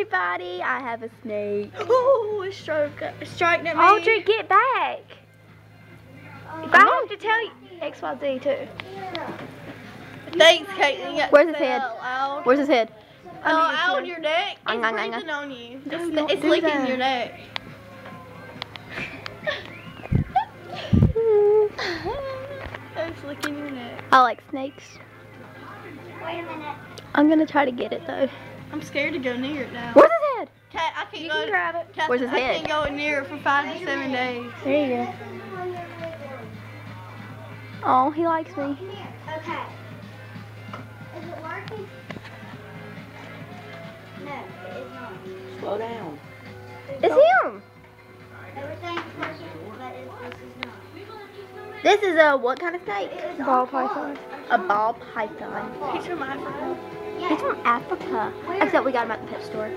everybody, I have a snake. Oh, it's stroke, it's striking at me. Audrey, get back. Um, if I have to tell you XYZ too. Thanks, Caitlin. Where's his head? out. Where's his head? Oh, Under your out chin. your neck. It's Ang, ang, ang, breathing on you. It's, don't it's do licking that. your neck. it's licking your neck. I like snakes. Wait a minute. I'm gonna try to get it though. I'm scared to go near it now. Where's his head? Cat, I can't You go. can grab it. Cat, Where's his I head? can't go near it for five to seven days. There you go. Oh, he likes me. Okay. Is it working? No, it is not. Slow down. It's him. Everything's working, but it, this is not. This is a what kind of snake? It is Ball python. A ball python. He's from Africa. He's from Africa. Except we got him at the pet store.